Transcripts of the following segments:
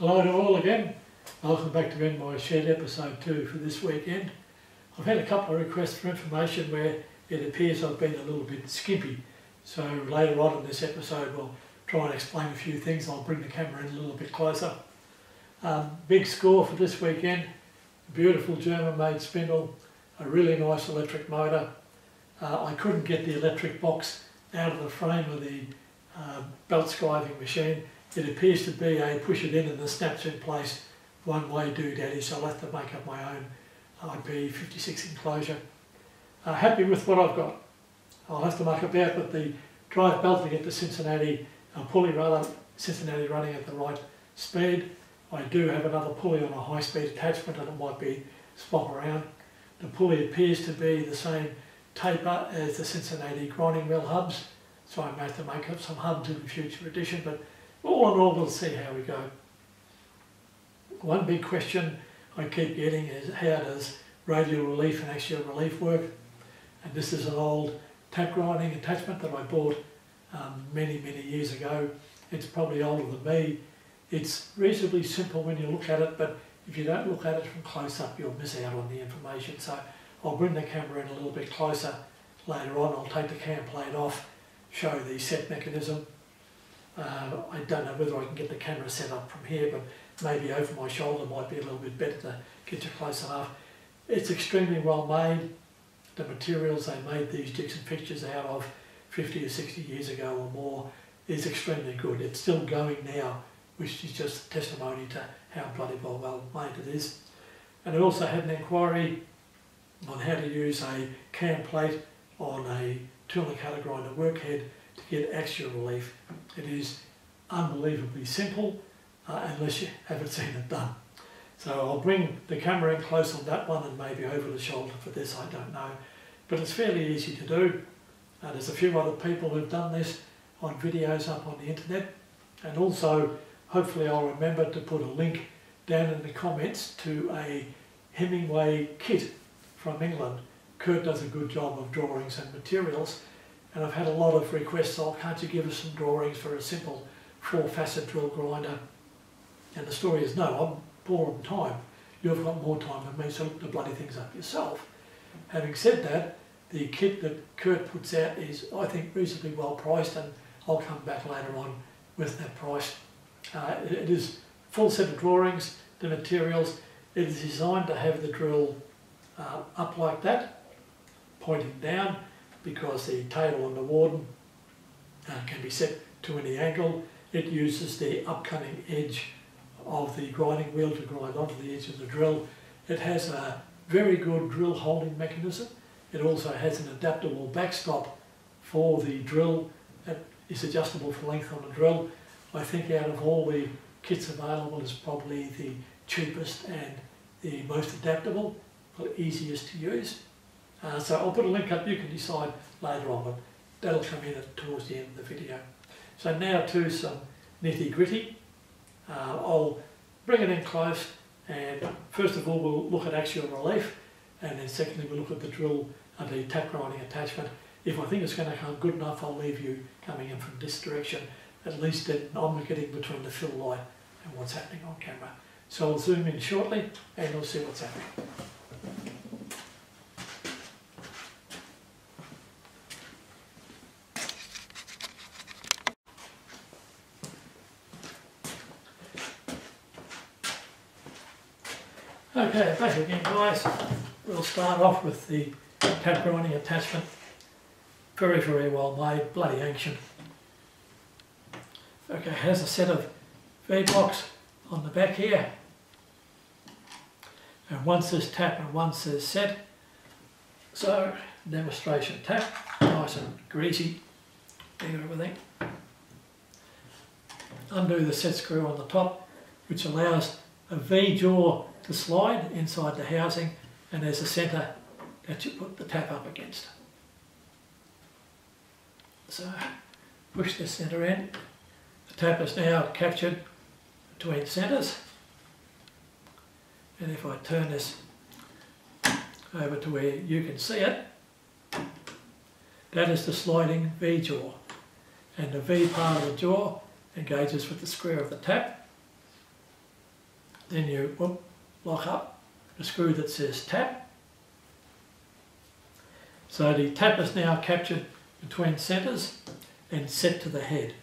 Hello to all again. Welcome back to My Shed episode 2 for this weekend. I've had a couple of requests for information where it appears I've been a little bit skimpy. So later on in this episode we'll try and explain a few things. I'll bring the camera in a little bit closer. Um, big score for this weekend. Beautiful German made spindle. A really nice electric motor. Uh, I couldn't get the electric box out of the frame of the uh, belt scribing machine it appears to be a push it in and the snaps in place one way doodaddy, so I'll have to make up my own IP56 enclosure. Uh, happy with what I've got. I'll have to make about but the drive belt to get the Cincinnati uh, pulley rather, Cincinnati running at the right speed. I do have another pulley on a high speed attachment and it might be swap around. The pulley appears to be the same taper as the Cincinnati grinding wheel hubs, so I may have to make up some hubs in the future edition, but all in all, we'll see how we go. One big question I keep getting is how does radial relief and axial relief work? And this is an old tap grinding attachment that I bought um, many, many years ago. It's probably older than me. It's reasonably simple when you look at it, but if you don't look at it from close up, you'll miss out on the information. So I'll bring the camera in a little bit closer later on. I'll take the cam plate off, show the set mechanism, uh, I don't know whether I can get the camera set up from here, but maybe over my shoulder might be a little bit better to get you close enough. It's extremely well made. The materials they made these jigs and fixtures out of 50 or 60 years ago or more is extremely good. It's still going now, which is just testimony to how bloody well, well made it is. And I also had an inquiry on how to use a cam plate on a tool cutter grinder workhead to get extra relief. It is unbelievably simple uh, unless you haven't seen it done. So I'll bring the camera in close on that one and maybe over the shoulder for this, I don't know. But it's fairly easy to do. Uh, there's a few other people who've done this on videos up on the internet. And also, hopefully I'll remember to put a link down in the comments to a Hemingway kit from England. Kurt does a good job of drawings and materials and I've had a lot of requests, oh, can't you give us some drawings for a simple four facet drill grinder? And the story is, no, I'm poor on time. You've got more time than me, so look the bloody things up yourself. Having said that, the kit that Kurt puts out is, I think, reasonably well priced, and I'll come back later on with that price. Uh, it is full set of drawings, the materials. It is designed to have the drill uh, up like that, pointing down, because the table on the Worden uh, can be set to any angle. It uses the upcoming edge of the grinding wheel to grind onto the edge of the drill. It has a very good drill holding mechanism. It also has an adaptable backstop for the drill that is adjustable for length on the drill. I think out of all the kits available is probably the cheapest and the most adaptable, the easiest to use. Uh, so I'll put a link up, you can decide later on, but that'll come in towards the end of the video. So now to some nitty gritty. Uh, I'll bring it in close and first of all we'll look at axial relief and then secondly we'll look at the drill and the tap grinding attachment. If I think it's going to come good enough I'll leave you coming in from this direction. At least then I'm getting between the fill light and what's happening on camera. So I'll zoom in shortly and we'll see what's happening. Okay, back again guys. We'll start off with the tap grinding attachment. Very, very well made, bloody ancient. Okay, has a set of V-blocks on the back here. And one says tap and one says set. So, demonstration tap, nice and greasy, everything. Undo the set screw on the top, which allows a V-jaw to slide inside the housing and there's a centre that you put the tap up against. So push this centre in. The tap is now captured between centres. And if I turn this over to where you can see it, that is the sliding V jaw. And the V part of the jaw engages with the square of the tap Then you whoop, lock up the screw that says tap. So the tap is now captured between centres and set to the head.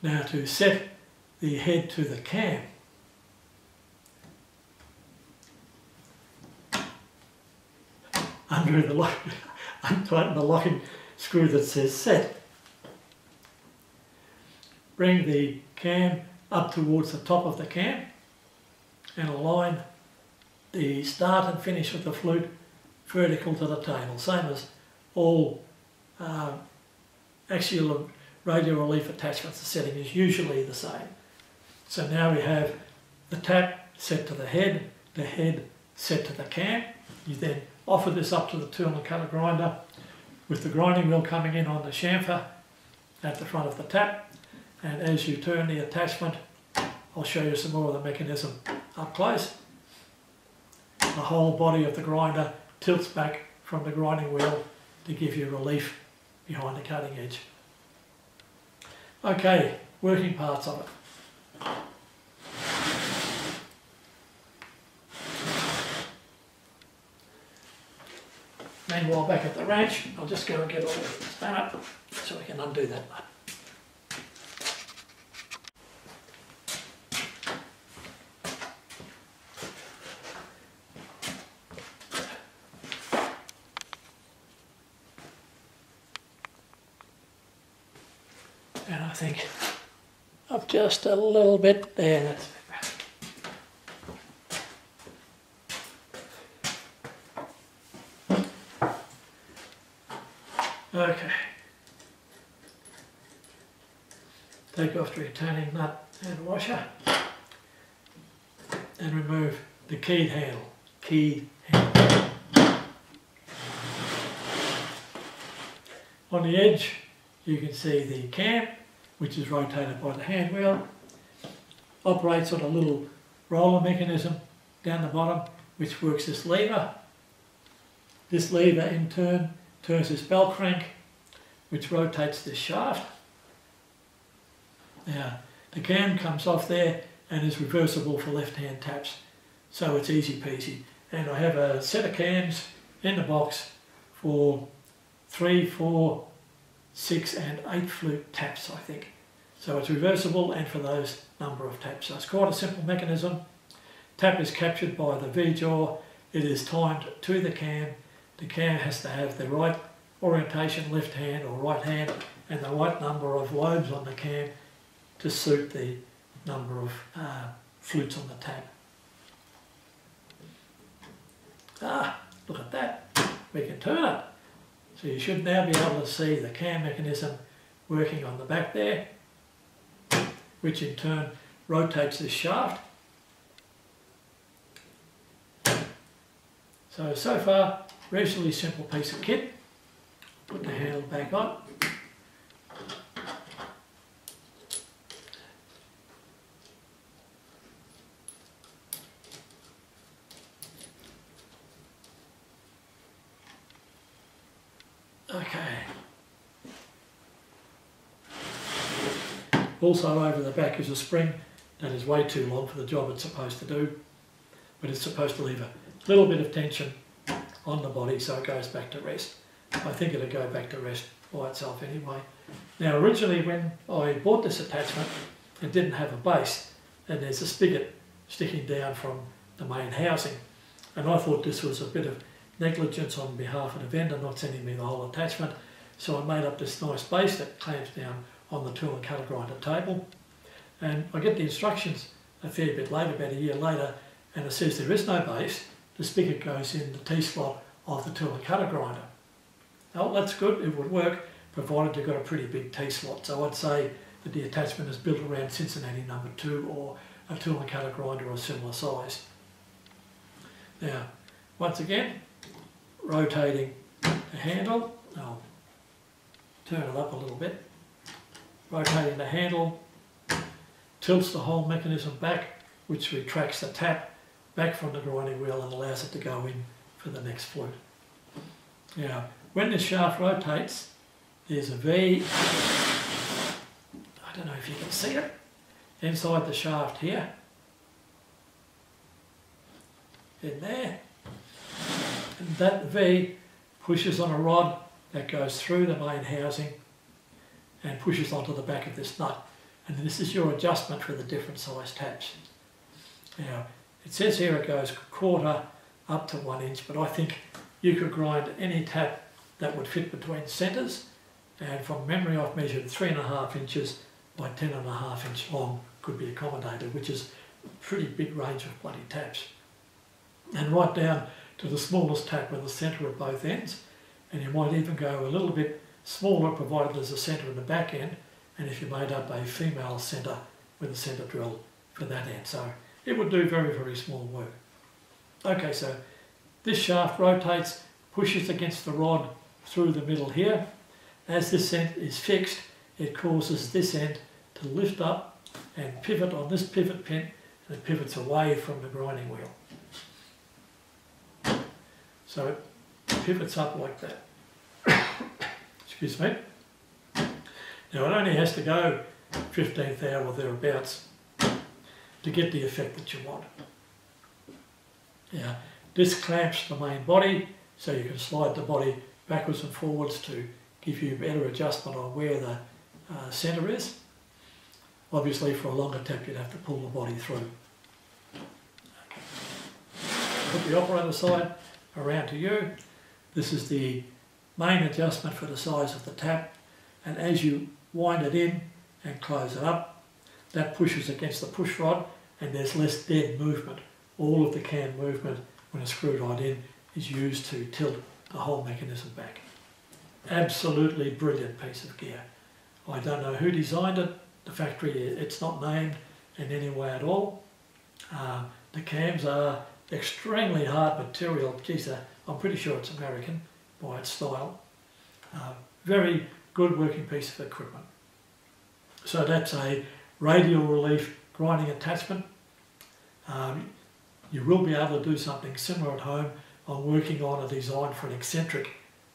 Now to set the head to the cam, under the lock, untighten the locking screw that says set. Bring the cam up towards the top of the cam and align the start and finish of the flute vertical to the table, same as all uh, axial radial relief attachments. The setting is usually the same. So now we have the tap set to the head, the head set to the cam. You then offer this up to the tool and cutter grinder with the grinding wheel coming in on the chamfer at the front of the tap. And as you turn the attachment, I'll show you some more of the mechanism up close. The whole body of the grinder tilts back from the grinding wheel to give you relief behind the cutting edge. Okay, working parts of it. Meanwhile, back at the ranch, I'll just go and get all the spanner so we can undo that And I think up just a little bit there. That's Okay. Take off the retaining nut and washer and remove the keyed handle. Keyed handle. On the edge you can see the cam which is rotated by the hand wheel. Operates on a little roller mechanism down the bottom which works this lever. This lever in turn turns this bell crank which rotates this shaft. Now the cam comes off there and is reversible for left hand taps so it's easy peasy and I have a set of cams in the box for three, four, six and eight flute taps I think. So it's reversible and for those number of taps. So it's quite a simple mechanism. Tap is captured by the V-jaw. It is timed to the cam the cam has to have the right orientation, left hand or right hand, and the right number of lobes on the cam to suit the number of uh, flutes on the tap. Ah, look at that. We can turn it. So you should now be able to see the cam mechanism working on the back there, which in turn rotates this shaft. So, so far Reasonably simple piece of kit. Put the handle back on. Okay. Also over the back is a spring that is way too long for the job it's supposed to do, but it's supposed to leave a little bit of tension on the body so it goes back to rest. I think it'll go back to rest by itself anyway. Now originally when I bought this attachment it didn't have a base and there's a spigot sticking down from the main housing and I thought this was a bit of negligence on behalf of the vendor not sending me the whole attachment so I made up this nice base that clamps down on the tool and cutter grinder table and I get the instructions a fair bit later, about a year later, and it says there is no base the spigot goes in the T-slot of the tool and cutter grinder. Now that's good, it would work, provided you've got a pretty big T-slot. So I'd say that the attachment is built around Cincinnati number two or a tool and cutter grinder of similar size. Now, once again, rotating the handle, I'll turn it up a little bit, rotating the handle, tilts the whole mechanism back, which retracts the tap back from the grinding wheel and allows it to go in for the next flute. Now, when the shaft rotates, there's a V, I don't know if you can see it, inside the shaft here, in there. And that V pushes on a rod that goes through the main housing and pushes onto the back of this nut. And this is your adjustment for the different size taps. Now, it says here it goes quarter up to one inch, but I think you could grind any tap that would fit between centres. And from memory, I've measured three and a half inches by ten and a half inch long could be accommodated, which is a pretty big range of bloody taps. And right down to the smallest tap with the centre at both ends. And you might even go a little bit smaller provided there's a centre in the back end and if you made up a female centre with a centre drill for that end. So it would do very, very small work. Okay, so this shaft rotates, pushes against the rod through the middle here. As this end is fixed, it causes this end to lift up and pivot on this pivot pin and it pivots away from the grinding wheel. So it pivots up like that. Excuse me. Now it only has to go 15th hour or thereabouts to get the effect that you want. Yeah, this clamps the main body so you can slide the body backwards and forwards to give you better adjustment on where the uh, centre is. Obviously for a longer tap you'd have to pull the body through. Put the operator side around to you. This is the main adjustment for the size of the tap and as you wind it in and close it up that pushes against the push rod and there's less dead movement. All of the cam movement when it's screwed right in is used to tilt the whole mechanism back. Absolutely brilliant piece of gear. I don't know who designed it, the factory, it's not named in any way at all. Uh, the cams are extremely hard material. Geez, uh, I'm pretty sure it's American by its style. Uh, very good working piece of equipment. So that's a radial relief grinding attachment. Um, you will be able to do something similar at home. I'm working on a design for an eccentric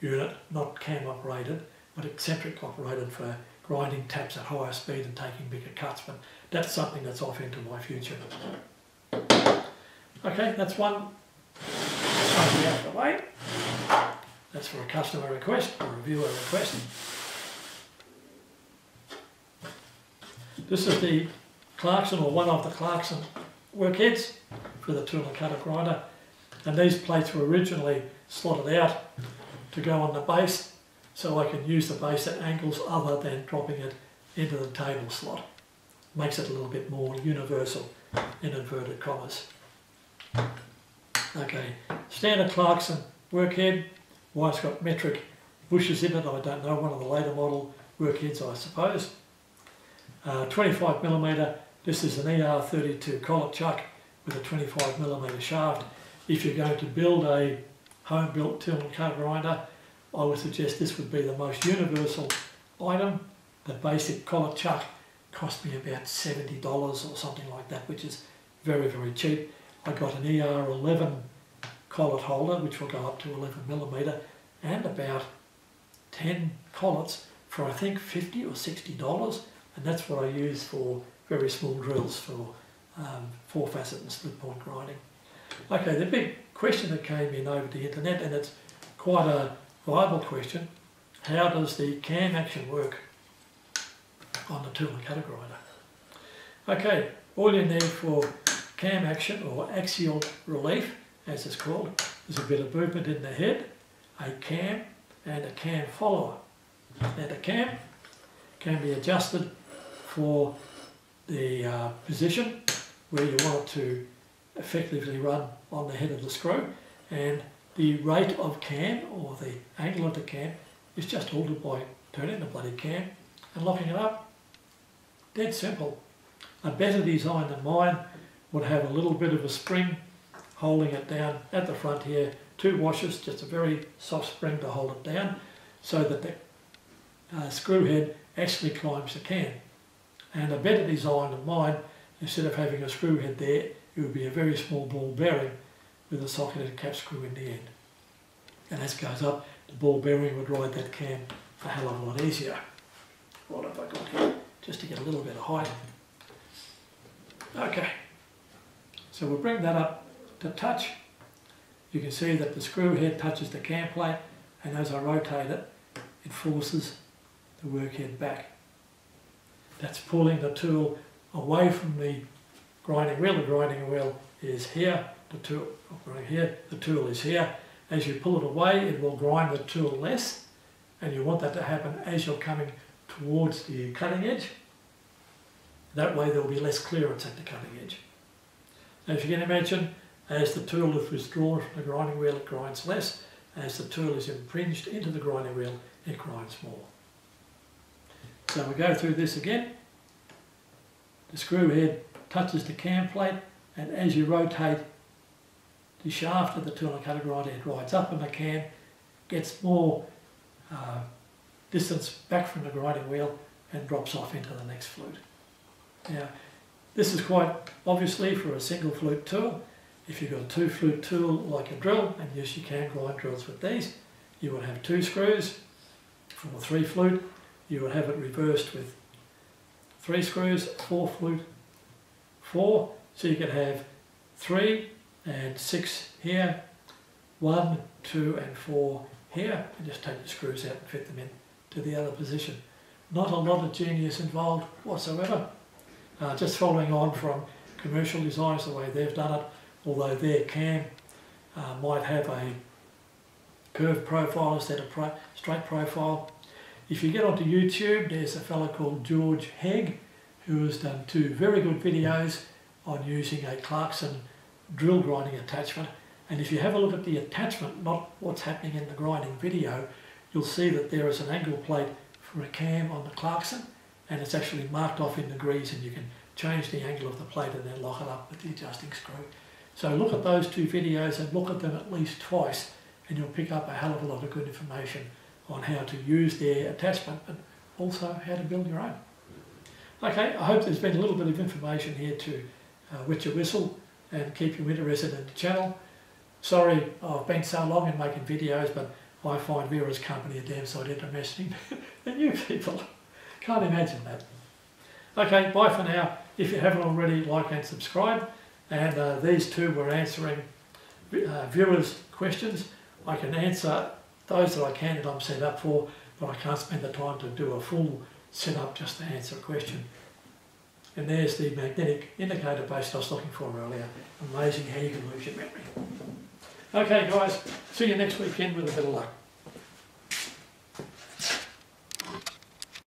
unit, not cam operated, but eccentric operated for grinding taps at higher speed and taking bigger cuts, but that's something that's off into my future. Okay, that's one out of the way. That's for a customer request or a viewer request. This is the Clarkson or one of the Clarkson workheads for the tool and cutter grinder. And these plates were originally slotted out to go on the base so I can use the base at angles other than dropping it into the table slot. Makes it a little bit more universal in inverted commas. Okay, standard Clarkson workhead, why it's got metric bushes in it, I don't know, one of the later model workheads I suppose. Uh, 25 millimeter, this is an ER32 collet chuck with a 25 millimeter shaft. If you're going to build a home built tool and cut grinder, I would suggest this would be the most universal item. The basic collet chuck cost me about $70 or something like that, which is very, very cheap. I got an ER11 collet holder, which will go up to 11 millimeter, and about 10 collets for I think 50 or 60 dollars, and that's what I use for very small drills for um, four facet and split point grinding. Okay, the big question that came in over the internet, and it's quite a viable question, how does the cam action work on the tool and cutter grinder? Okay, all you need for cam action or axial relief, as it's called, There's a bit of movement in the head, a cam and a cam follower. Now the cam can be adjusted for the uh, position where you want it to effectively run on the head of the screw and the rate of cam or the angle of the cam is just altered by turning the bloody cam and locking it up. Dead simple. A better design than mine would have a little bit of a spring holding it down at the front here, two washers, just a very soft spring to hold it down so that the uh, screw head actually climbs the cam. And a better design than mine, instead of having a screw head there, it would be a very small ball bearing with a socketed cap screw in the end. And as it goes up, the ball bearing would ride that cam a hell of a lot easier. What have I got here? Just to get a little bit of height. Okay, so we'll bring that up to touch you can see that the screw head touches the cam plate and as I rotate it, it forces the work head back. That's pulling the tool away from the grinding wheel. The grinding wheel is here, the tool right here, the tool is here. As you pull it away, it will grind the tool less, and you want that to happen as you're coming towards the cutting edge. That way there will be less clearance at the cutting edge. Now if you can imagine, as the tool is withdrawn from the grinding wheel, it grinds less. As the tool is impinged into the grinding wheel, it grinds more. So we go through this again. The screw head touches the cam plate and as you rotate the shaft of the tool and cutter grinder it rides up in the cam, gets more uh, distance back from the grinding wheel and drops off into the next flute. Now this is quite obviously for a single flute tool. If you've got a two flute tool like a drill, and yes you can grind drills with these, you would have two screws. For a three flute, you would have it reversed with three screws, four flute, four, so you could have three and six here, one, two and four here, and just take the screws out and fit them in to the other position. Not a lot of genius involved whatsoever, uh, just following on from commercial designs the way they've done it, although their cam uh, might have a curved profile instead of pro straight profile. If you get onto YouTube, there's a fellow called George Hegg who has done two very good videos on using a Clarkson drill grinding attachment. And if you have a look at the attachment, not what's happening in the grinding video, you'll see that there is an angle plate for a cam on the Clarkson and it's actually marked off in degrees and you can change the angle of the plate and then lock it up with the adjusting screw. So look at those two videos and look at them at least twice and you'll pick up a hell of a lot of good information on how to use their attachment but also how to build your own. Okay, I hope there's been a little bit of information here to uh, wet your whistle and keep you interested in the channel. Sorry I've been so long in making videos, but I find Vera's company a damn sight interesting than you people. Can't imagine that. Okay, bye for now. If you haven't already, like and subscribe. And uh, these two were answering uh, viewers' questions. I can answer those that I can that I'm set up for, but I can't spend the time to do a full setup just to answer a question. And there's the magnetic indicator base I was looking for earlier. Amazing how you can lose your memory. Okay guys, see you next weekend with a bit of luck.